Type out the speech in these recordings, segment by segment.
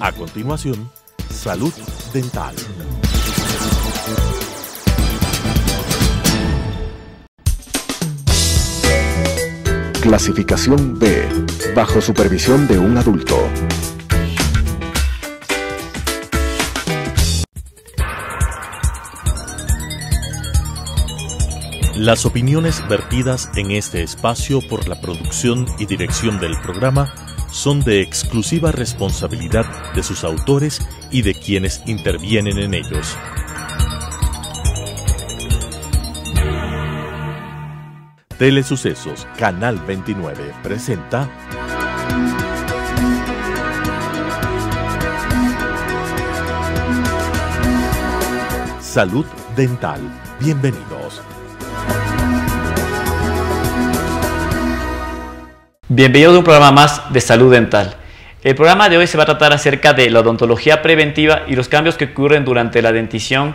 A continuación, Salud Dental. Clasificación B, bajo supervisión de un adulto. Las opiniones vertidas en este espacio por la producción y dirección del programa son de exclusiva responsabilidad de sus autores y de quienes intervienen en ellos. Telesucesos Canal 29 presenta Salud Dental. Bienvenidos. Bienvenidos a un programa más de salud dental. El programa de hoy se va a tratar acerca de la odontología preventiva y los cambios que ocurren durante la dentición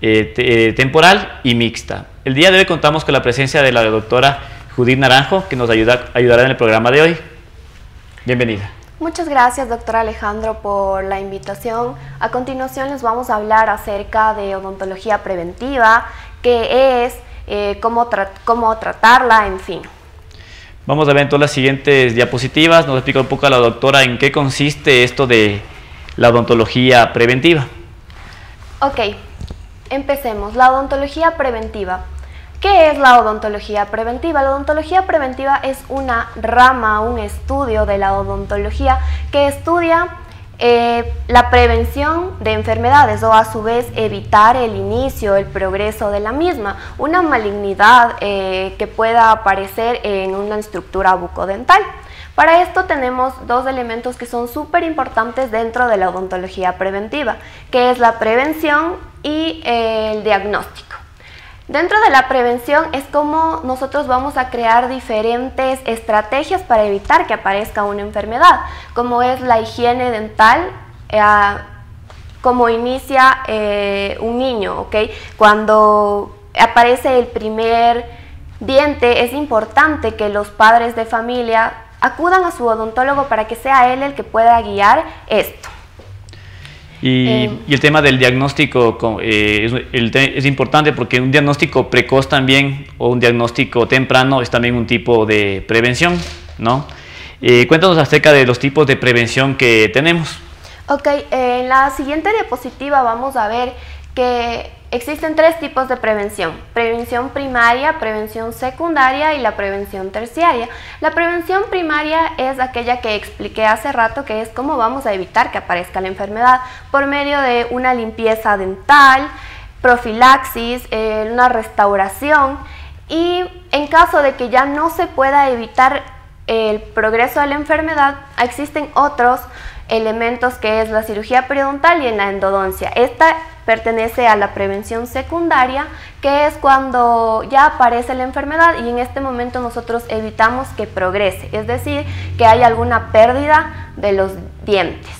eh, eh, temporal y mixta. El día de hoy contamos con la presencia de la doctora Judith Naranjo, que nos ayuda, ayudará en el programa de hoy. Bienvenida. Muchas gracias, doctor Alejandro, por la invitación. A continuación les vamos a hablar acerca de odontología preventiva, qué es, eh, cómo, cómo tratarla, en fin. Vamos a ver entonces las siguientes diapositivas. Nos explica un poco a la doctora en qué consiste esto de la odontología preventiva. Ok, empecemos. La odontología preventiva. ¿Qué es la odontología preventiva? La odontología preventiva es una rama, un estudio de la odontología que estudia eh, la prevención de enfermedades o a su vez evitar el inicio, el progreso de la misma, una malignidad eh, que pueda aparecer en una estructura bucodental. Para esto tenemos dos elementos que son súper importantes dentro de la odontología preventiva, que es la prevención y el diagnóstico. Dentro de la prevención es como nosotros vamos a crear diferentes estrategias para evitar que aparezca una enfermedad, como es la higiene dental, eh, como inicia eh, un niño, ¿ok? Cuando aparece el primer diente es importante que los padres de familia acudan a su odontólogo para que sea él el que pueda guiar esto. Eh, y, el tema del diagnóstico eh, es, importante porque un diagnóstico precoz también o un diagnóstico temprano es también un tipo de prevención, ¿no? Eh, cuéntanos acerca de los tipos de prevención que tenemos. Ok, en la siguiente diapositiva vamos a ver que existen tres tipos de prevención, prevención primaria, prevención secundaria y la prevención terciaria. La prevención primaria es aquella que expliqué hace rato, que es cómo vamos a evitar que aparezca la enfermedad por medio de una limpieza dental, profilaxis, eh, una restauración y en caso de que ya no se pueda evitar el progreso de la enfermedad, existen otros elementos que es la cirugía periodontal y en la endodoncia. Esta pertenece a la prevención secundaria, que es cuando ya aparece la enfermedad y en este momento nosotros evitamos que progrese, es decir, que haya alguna pérdida de los dientes.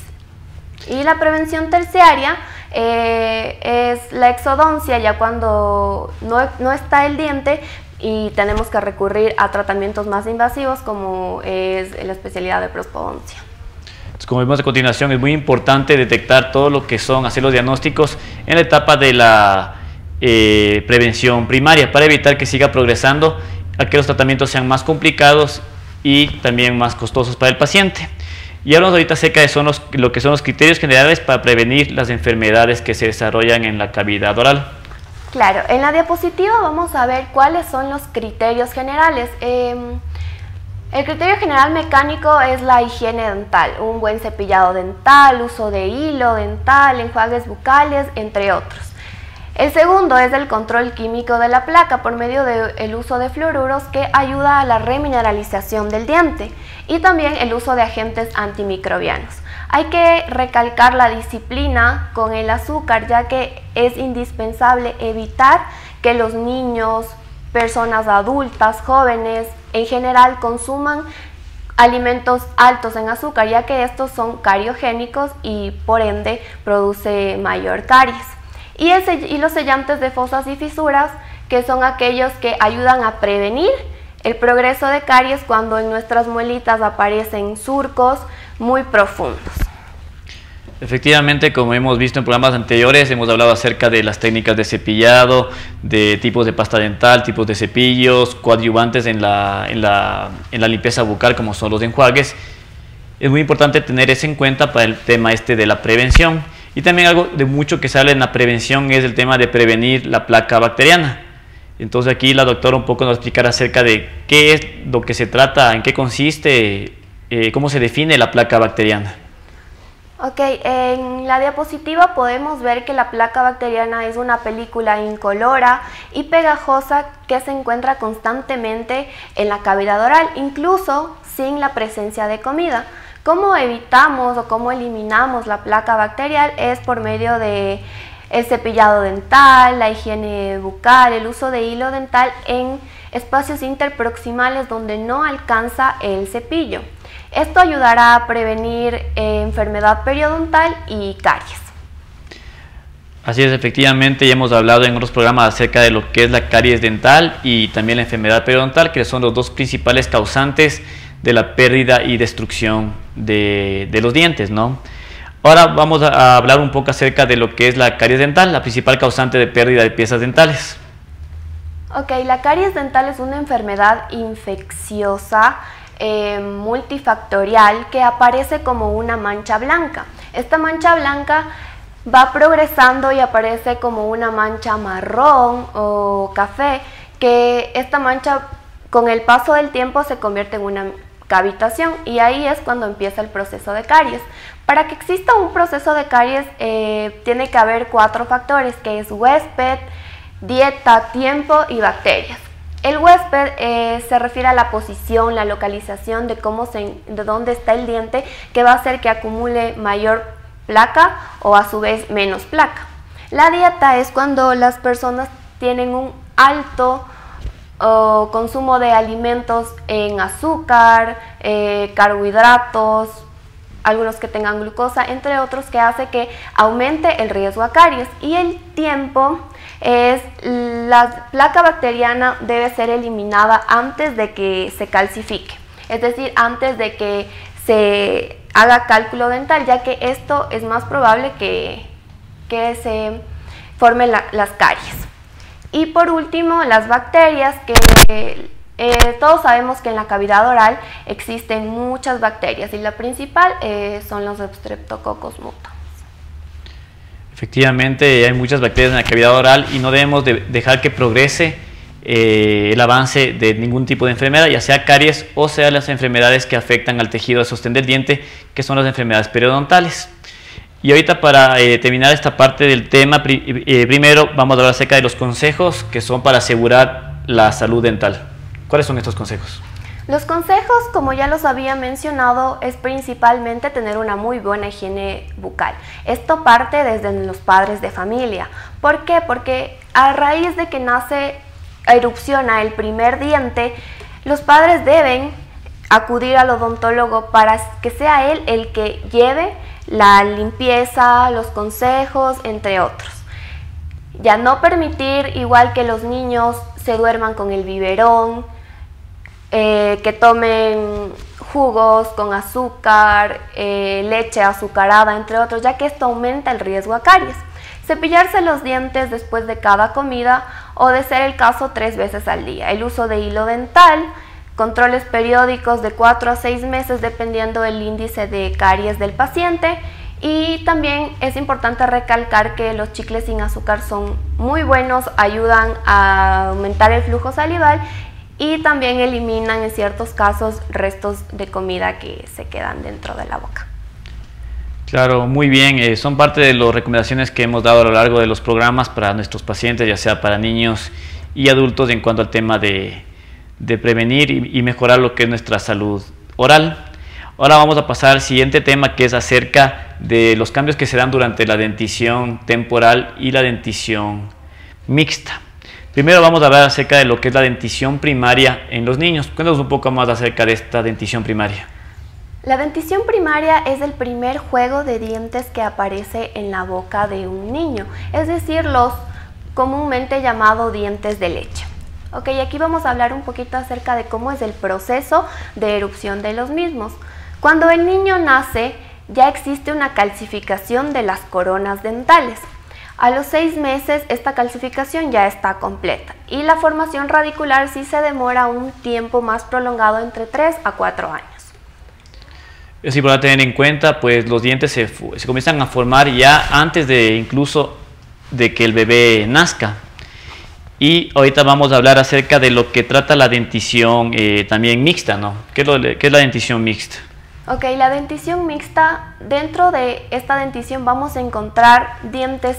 Y la prevención terciaria eh, es la exodoncia, ya cuando no, no está el diente, y tenemos que recurrir a tratamientos más invasivos como es la especialidad de prospodoncia como vemos a continuación, es muy importante detectar todo lo que son, hacer los diagnósticos en la etapa de la eh, prevención primaria para evitar que siga progresando a que los tratamientos sean más complicados y también más costosos para el paciente. Y hablamos ahorita acerca de son lo que son los criterios generales para prevenir las enfermedades que se desarrollan en la cavidad oral. Claro, en la diapositiva vamos a ver cuáles son los criterios generales. Em, el criterio general mecánico es la higiene dental, un buen cepillado dental, uso de hilo dental, enjuagues bucales, entre otros. El segundo es el control químico de la placa por medio del uso de fluoruros que ayuda a la remineralización del diente y también el uso de agentes antimicrobianos. Hay que recalcar la disciplina con el azúcar ya que es indispensable evitar que los niños, personas adultas, jóvenes, en general consuman alimentos altos en azúcar, ya que estos son cariogénicos y por ende produce mayor caries. Y, y los sellantes de fosas y fisuras, que son aquellos que ayudan a prevenir el progreso de caries cuando en nuestras muelitas aparecen surcos muy profundos. Efectivamente, como hemos visto en programas anteriores, hemos hablado acerca de las técnicas de cepillado, de tipos de pasta dental, tipos de cepillos, coadyuvantes en la, en la, en la limpieza bucal como son los enjuagues. Es muy importante tener eso en cuenta para el tema este de la prevención. Y también algo de mucho que sale en la prevención es el tema de prevenir la placa bacteriana. Entonces aquí la doctora un poco nos explicará acerca de qué es lo que se trata, en qué consiste, eh, cómo se define la placa bacteriana. Ok, en la diapositiva podemos ver que la placa bacteriana es una película incolora y pegajosa que se encuentra constantemente en la cavidad oral, incluso sin la presencia de comida. ¿Cómo evitamos o cómo eliminamos la placa bacterial? Es por medio de el cepillado dental, la higiene bucal, el uso de hilo dental en espacios interproximales donde no alcanza el cepillo. Esto ayudará a prevenir eh, enfermedad periodontal y caries. Así es, efectivamente, ya hemos hablado en otros programas acerca de lo que es la caries dental y también la enfermedad periodontal, que son los dos principales causantes de la pérdida y destrucción de, los dientes, ¿no? Ahora vamos a hablar un poco acerca de lo que es la caries dental, la principal causante de pérdida de piezas dentales. Ok, la caries dental es una enfermedad infecciosa eh, multifactorial que aparece como una mancha blanca. Esta mancha blanca va progresando y aparece como una mancha marrón o café, que esta mancha con el paso del tiempo se convierte en una cavitación y ahí es cuando empieza el proceso de caries. Para que exista un proceso de caries eh, tiene que haber cuatro factores que es huésped, dieta, tiempo y bacterias. El huésped eh, se refiere a la posición, la localización de cómo se, de dónde está el diente, que va a hacer que acumule mayor placa o a su vez menos placa. La dieta es cuando las personas tienen un alto consumo de alimentos en azúcar, eh, carbohidratos, algunos que tengan glucosa, entre otros, que hace que aumente el riesgo a caries. Y el tiempo es la placa bacteriana debe ser eliminada antes de que se calcifique, es decir, antes de que se haga cálculo dental, ya que esto es más probable que, que se formen las caries. Y por último, las bacterias, que eh, todos sabemos que en la cavidad oral existen muchas bacterias y la principal eh, son los Streptococcus mutans. Efectivamente, hay muchas bacterias en la cavidad oral y no debemos dejar que progrese eh, el avance de ningún tipo de enfermedad, ya sea caries o sea las enfermedades que afectan al tejido de sostén del diente, que son las enfermedades periodontales. Y ahorita para terminar esta parte del tema, primero vamos a hablar acerca de los consejos que son para asegurar la salud dental. ¿Cuáles son estos consejos? Los consejos, como ya los había mencionado, es principalmente tener una muy buena higiene bucal. Esto parte desde los padres de familia. ¿Por qué? Porque a raíz de que nace, erupciona el primer diente, los padres deben acudir al odontólogo para que sea él el que lleve la limpieza, los consejos, entre otros. Ya no permitir, igual que los niños, se duerman con el biberón, eh, que tomen jugos con azúcar, eh, leche azucarada, entre otros, ya que esto aumenta el riesgo a caries. Cepillarse los dientes después de cada comida o de ser el caso tres veces al día. El uso de hilo dental, controles periódicos de 4 a 6 meses dependiendo del índice de caries del paciente y también es importante recalcar que los chicles sin azúcar son muy buenos, ayudan a aumentar el flujo salival y también eliminan en ciertos casos restos de comida que se quedan dentro de la boca. Claro, muy bien. Eh, son parte de las recomendaciones que hemos dado a lo largo de los programas para nuestros pacientes, ya sea para niños y adultos en cuanto al tema de, prevenir y, y, mejorar lo que es nuestra salud oral. Ahora vamos a pasar al siguiente tema que es acerca de los cambios que se dan durante la dentición temporal y la dentición mixta. Primero vamos a hablar acerca de lo que es la dentición primaria en los niños. Cuéntanos un poco más acerca de esta dentición primaria. La dentición primaria es el primer juego de dientes que aparece en la boca de un niño, es decir, los comúnmente llamados dientes de leche. Ok, aquí vamos a hablar un poquito acerca de cómo es el proceso de erupción de los mismos. Cuando el niño nace, ya existe una calcificación de las coronas dentales. A los seis meses esta calcificación ya está completa y la formación radicular sí se demora un tiempo más prolongado entre 3 a 4 años. Es importante tener en cuenta, pues los dientes se, se comienzan a formar ya antes de incluso de que el bebé nazca. Y ahorita vamos a hablar acerca de lo que trata la dentición eh, también mixta, ¿no? ¿Qué es, ¿Qué es la dentición mixta? Ok, la dentición mixta, dentro de esta dentición vamos a encontrar dientes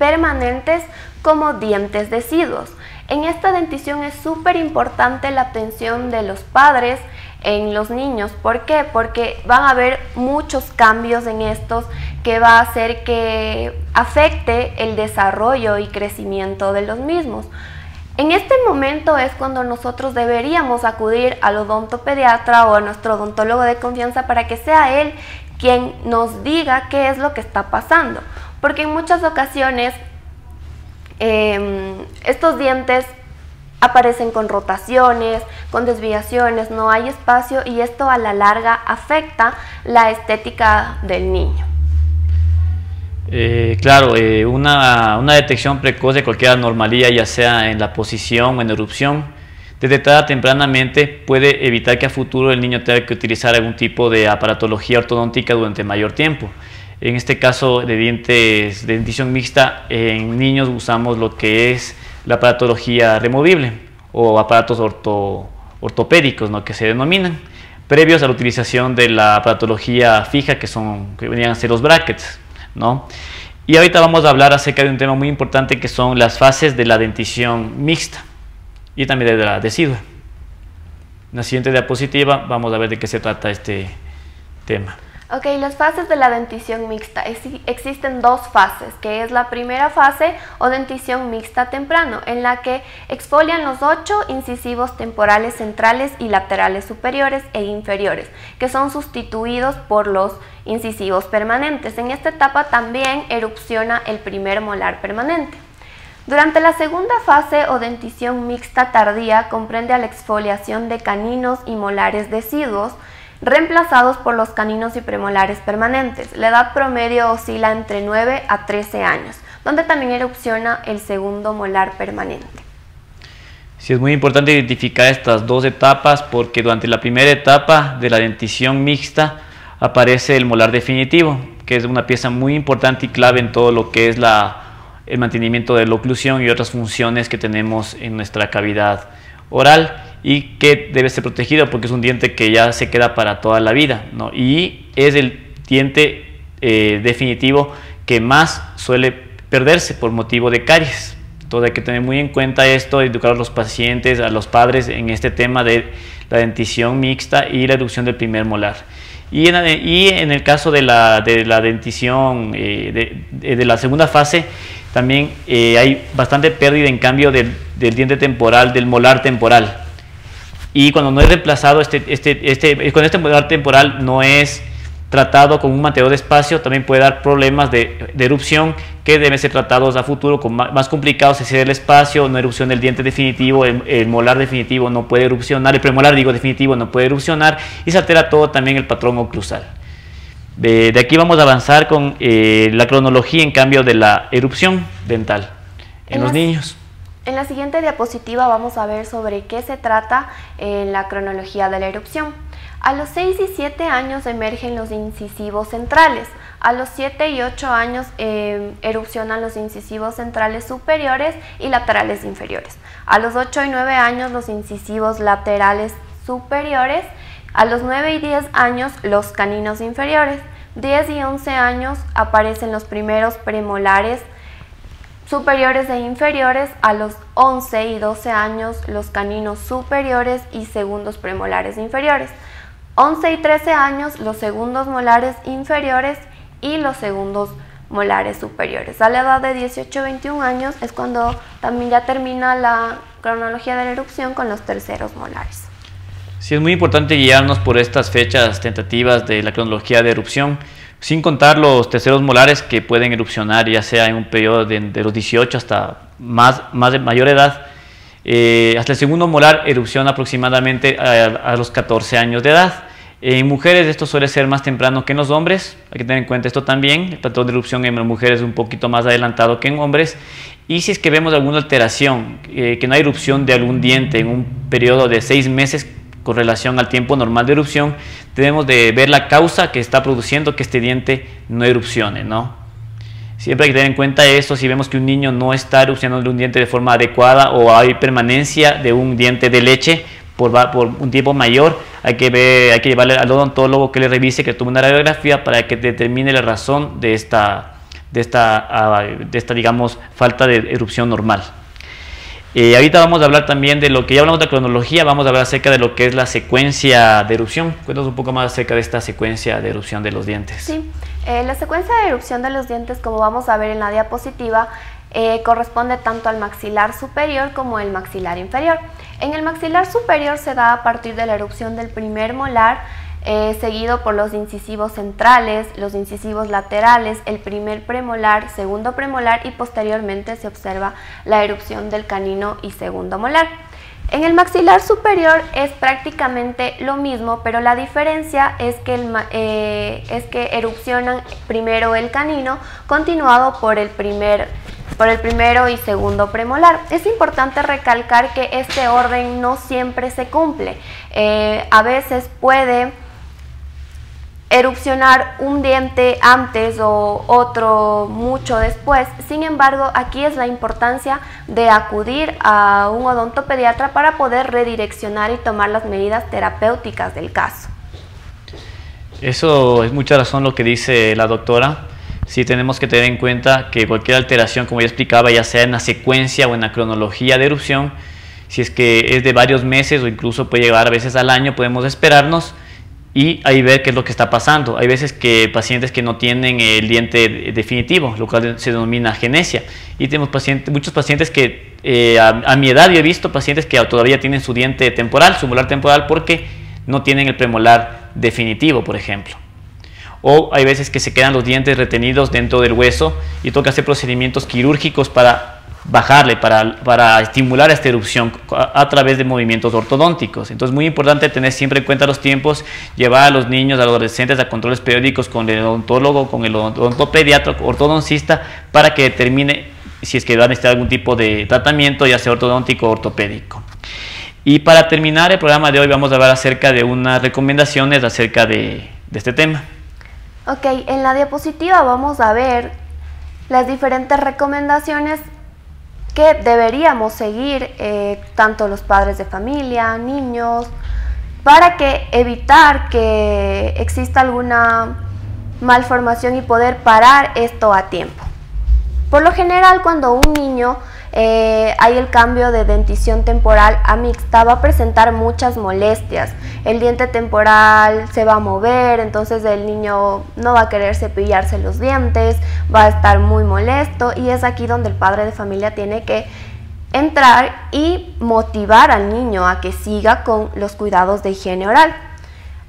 permanentes como dientes deciduos. En esta dentición es súper importante la atención de los padres en los niños. ¿Por qué? Porque van a haber muchos cambios en estos que va a hacer que afecte el desarrollo y crecimiento de los mismos. En este momento es cuando nosotros deberíamos acudir al odontopediatra o a nuestro odontólogo de confianza para que sea él quien nos diga qué es lo que está pasando. Porque en muchas ocasiones em, estos dientes aparecen con rotaciones, con desviaciones, no hay espacio y esto a la larga afecta la estética del niño. Eh, claro, eh, una, una, detección precoz de cualquier anormalía, ya sea en la posición o en erupción, detectada tempranamente puede evitar que a futuro el niño tenga que utilizar algún tipo de aparatología ortodóntica durante mayor tiempo. En este caso de dientes de dentición mixta, en niños usamos lo que es la aparatología removible o aparatos ortopédicos ¿no? que se denominan, previos a la utilización de la aparatología fija que, son, que venían a ser los brackets. ¿no? Y ahorita vamos a hablar acerca de un tema muy importante que son las fases de la dentición mixta y también de la decidua. En la siguiente diapositiva vamos a ver de qué se trata este tema. Ok, las fases de la dentición mixta. existen dos fases, que es la primera fase o dentición mixta temprano, en la que exfolian los ocho incisivos temporales centrales y laterales superiores e inferiores, que son sustituidos por los incisivos permanentes. En esta etapa también erupciona el primer molar permanente. Durante la segunda fase o dentición mixta tardía comprende la exfoliación de caninos y molares deciduos, reemplazados por los caninos y premolares permanentes. La edad promedio oscila entre 9 a 13 años, donde también erupciona el segundo molar permanente. Sí, es muy importante identificar estas dos etapas porque durante la primera etapa de la dentición mixta aparece el molar definitivo, que es una pieza muy importante y clave en todo lo que es la, el mantenimiento de la oclusión y otras funciones que tenemos en nuestra cavidad oral y que debe ser protegido porque es un diente que ya se queda para toda la vida ¿no? y es el diente eh, definitivo que más suele perderse por motivo de caries. Entonces hay que tener muy en cuenta esto, educar a los pacientes, a los padres en este tema de la dentición mixta y la reducción del primer molar. Y en, y en el caso de la, de la dentición eh, de, de, la segunda fase, también eh, hay bastante pérdida en cambio del, del diente temporal, del molar temporal y cuando no es reemplazado, este, este, este, con este molar temporal no es tratado con un mantenedor de espacio, también puede dar problemas de, erupción que deben ser tratados a futuro con más, complicados, es el espacio, no erupción del diente definitivo, el, molar definitivo no puede erupcionar, el premolar digo definitivo no puede erupcionar y se altera todo también el patrón oclusal. De, aquí vamos a avanzar con eh, la cronología en cambio de la erupción dental en los niños. En la siguiente diapositiva vamos a ver sobre qué se trata en la cronología de la erupción. A los 6 y 7 años emergen los incisivos centrales. A los 7 y 8 años eh, erupcionan los incisivos centrales superiores y laterales inferiores. A los 8 y 9 años los incisivos laterales superiores. A los 9 y 10 años los caninos inferiores. 10 y 11 años aparecen los primeros premolares superiores e inferiores, a los 11 y 12 años los caninos superiores y segundos premolares inferiores, 11 y 13 años los segundos molares inferiores y los segundos molares superiores. A la edad de 18-21 años es cuando también ya termina la cronología de la erupción con los terceros molares. Sí, es muy importante guiarnos por estas fechas tentativas de la cronología de erupción sin contar los terceros molares que pueden erupcionar ya sea en un periodo de, los 18 hasta más, de mayor edad. Eh, hasta el segundo molar erupciona aproximadamente a, los 14 años de edad. En mujeres esto suele ser más temprano que en los hombres, hay que tener en cuenta esto también, el patrón de erupción en mujeres es un poquito más adelantado que en hombres, y si es que vemos alguna alteración, eh, que no hay erupción de algún diente en un periodo de seis meses con relación al tiempo normal de erupción, debemos de ver la causa que está produciendo que este diente no erupcione, ¿no? Siempre hay que tener en cuenta esto, si vemos que un niño no está erupcionando un diente de forma adecuada o hay permanencia de un diente de leche, por, un tiempo mayor, hay que, ver, hay que llevarle al odontólogo que le revise, que tome una radiografía para que determine la razón de esta, de esta, ah, de esta digamos, falta de erupción normal. Eh, ahorita vamos a hablar también de lo que ya hablamos de cronología, vamos a hablar acerca de lo que es la secuencia de erupción. Cuéntanos un poco más acerca de esta secuencia de erupción de los dientes. Sí, eh, la secuencia de erupción de los dientes, como vamos a ver en la diapositiva, eh, corresponde tanto al maxilar superior como el maxilar inferior. En el maxilar superior se da a partir de la erupción del primer molar, eh, seguido por los incisivos centrales, los incisivos laterales, el primer premolar, segundo premolar y posteriormente se observa la erupción del canino y segundo molar. En el maxilar superior es prácticamente lo mismo, pero la diferencia es que, eh, es que erupcionan primero el canino, continuado por el primer por el primero y segundo premolar. Es importante recalcar que este orden no siempre se cumple. Eh, a veces puede erupcionar un diente antes o otro mucho después. Sin embargo, aquí es la importancia de acudir a un odontopediatra para poder redireccionar y tomar las medidas terapéuticas del caso. Eso es mucha razón lo que dice la doctora sí tenemos que tener en cuenta que cualquier alteración, como ya explicaba, ya sea en la secuencia o en la cronología de erupción, si es que es de varios meses o incluso puede llegar a veces al año, podemos esperarnos y ahí ver qué es lo que está pasando. Hay veces que pacientes que no tienen el diente definitivo, lo cual se denomina genesia. Y tenemos pacientes, muchos pacientes que eh, a, mi edad yo he visto pacientes que todavía tienen su diente temporal, su molar temporal, porque no tienen el premolar definitivo, por ejemplo o hay veces que se quedan los dientes retenidos dentro del hueso y toca hacer procedimientos quirúrgicos para bajarle, para, para estimular esta erupción a, través de movimientos ortodónticos. Entonces, muy importante tener siempre en cuenta los tiempos, llevar a los niños, a los adolescentes a controles periódicos con el odontólogo, con el odontopediatra, ortodoncista, para que determine si es que va a necesitar algún tipo de tratamiento, ya sea ortodóntico o ortopédico. Y para terminar el programa de hoy vamos a hablar acerca de unas recomendaciones acerca de, de este tema. Ok, en la diapositiva vamos a ver las diferentes recomendaciones que deberíamos seguir eh, tanto los padres de familia, niños, para que evitar que exista alguna malformación y poder parar esto a tiempo. Por lo general, cuando un niño eh, hay el cambio de dentición temporal a mixta, va a presentar muchas molestias. El diente temporal se va a mover, entonces el niño no va a querer cepillarse los dientes, va a estar muy molesto y es aquí donde el padre de familia tiene que entrar y motivar al niño a que siga con los cuidados de higiene oral.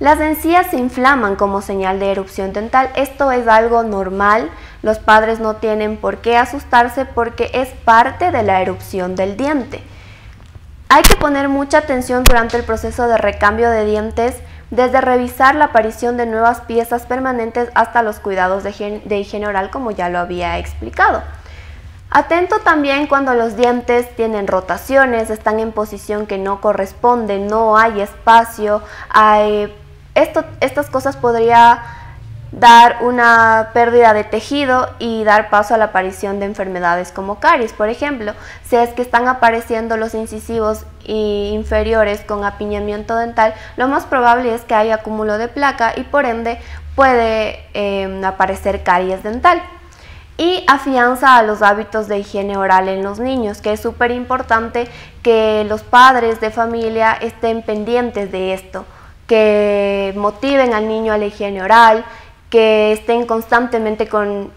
Las encías se inflaman como señal de erupción dental. Esto es algo normal. Los padres no tienen por qué asustarse porque es parte de la erupción del diente. Hay que poner mucha atención durante el proceso de recambio de dientes, desde revisar la aparición de nuevas piezas permanentes hasta los cuidados de higiene, oral como ya lo había explicado. Atento también cuando los dientes tienen rotaciones, están en posición que no corresponde, no hay espacio, hay estas cosas podría dar una pérdida de tejido y dar paso a la aparición de enfermedades como caries, por ejemplo, si es que están apareciendo los incisivos inferiores con apiñamiento dental, lo más probable es que haya acúmulo de placa y por ende puede em, aparecer caries dental. Y afianza a los hábitos de higiene oral en los niños, que es súper importante que los padres de familia estén pendientes de esto que motiven al niño a la higiene oral, que estén constantemente con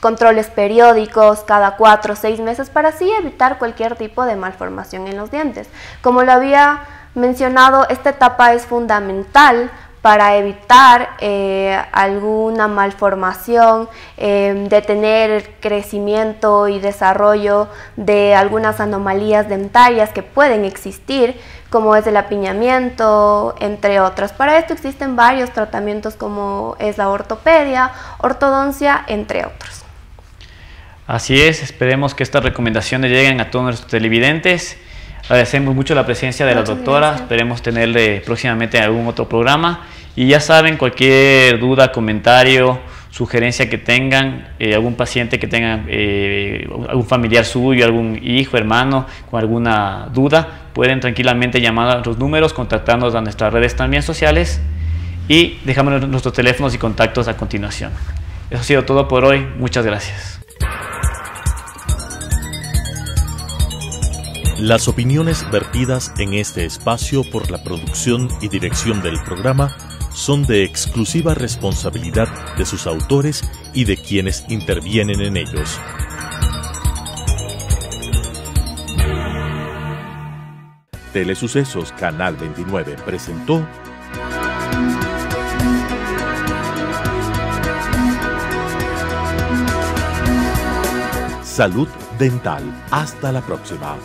controles periódicos cada cuatro o seis meses para así evitar cualquier tipo de malformación en los dientes. Como lo había mencionado, esta etapa es fundamental para evitar eh, alguna malformación, eh, detener el crecimiento y desarrollo de algunas anomalías dentarias que pueden existir, como es el apiñamiento, entre otras. Para esto existen varios tratamientos como es la ortopedia, ortodoncia, entre otros. Así es, esperemos que estas recomendaciones lleguen a todos nuestros televidentes. Agradecemos mucho la presencia de la doctora, esperemos tenerle próximamente en algún otro programa. Y ya saben, cualquier duda, comentario, sugerencia que tengan, eh, algún paciente que tenga, eh, algún familiar suyo, algún hijo, hermano, con alguna duda, pueden tranquilamente llamar a los números, contactarnos a nuestras redes también sociales y dejamos nuestros teléfonos y contactos a continuación. Eso ha sido todo por hoy. Muchas gracias. Las opiniones vertidas en este espacio por la producción y dirección del programa son de exclusiva responsabilidad de sus autores y de quienes intervienen en ellos. Telesucesos Canal 29 presentó Salud Dental. Hasta la próxima.